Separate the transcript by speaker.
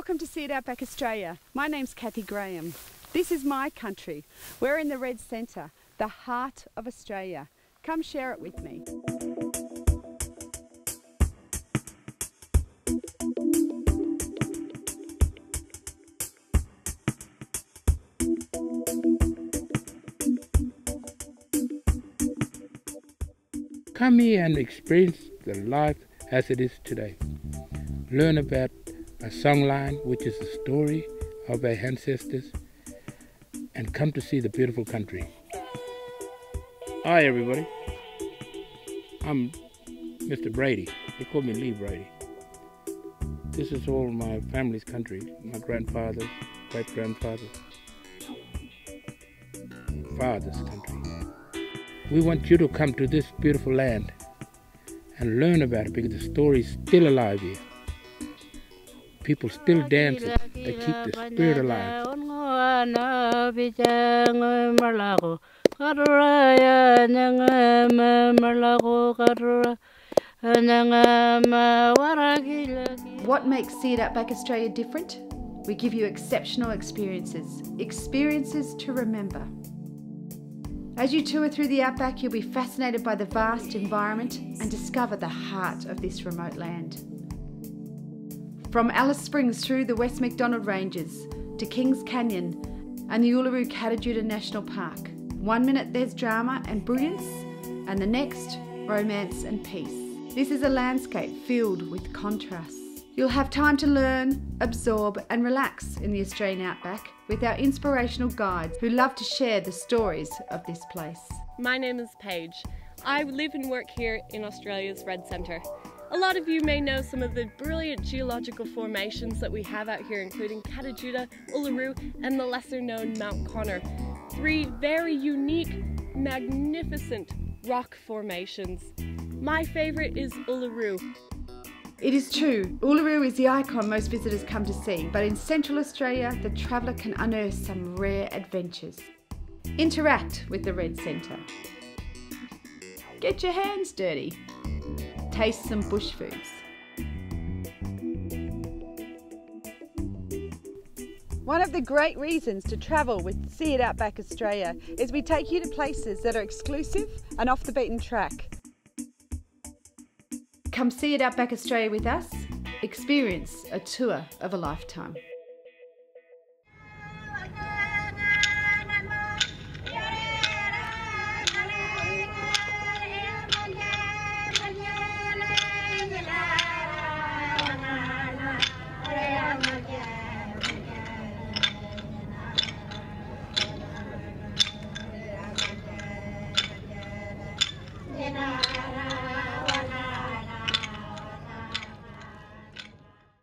Speaker 1: Welcome to SEIT Outback Australia. My name's Kathy Graham. This is my country. We're in the Red Centre, the heart of Australia. Come share it with me.
Speaker 2: Come here and experience the life as it is today. Learn about a songline, which is the story of our ancestors, and come to see the beautiful country. Hi, everybody. I'm Mr. Brady. They call me Lee Brady. This is all my family's country, my grandfather's, great grandfather's, father's country. We want you to come to this beautiful land and learn about it because the story is still alive here. People still dance it. They keep the spirit alive.
Speaker 1: What makes SEIT Outback Australia different? We give you exceptional experiences, experiences to remember. As you tour through the outback, you'll be fascinated by the vast environment and discover the heart of this remote land. From Alice Springs through the West MacDonnell Ranges to Kings Canyon and the Uluru Kata National Park, one minute there's drama and brilliance, and the next, romance and peace. This is a landscape filled with contrasts. You'll have time to learn, absorb, and relax in the Australian outback with our inspirational guides who love to share the stories of this place.
Speaker 3: My name is Paige. I live and work here in Australia's Red Centre. A lot of you may know some of the brilliant geological formations that we have out here, including Kata Uluru, and the lesser known Mount Connor. Three very unique, magnificent rock formations. My favourite is Uluru.
Speaker 1: It is true, Uluru is the icon most visitors come to see, but in Central Australia, the traveller can unearth some rare adventures. Interact with the Red Centre. Get your hands dirty. Taste some bush foods. One of the great reasons to travel with SEIT Outback Australia is we take you to places that are exclusive and off the beaten track. Come see it Outback Australia with us. Experience a tour of a lifetime. Yeah.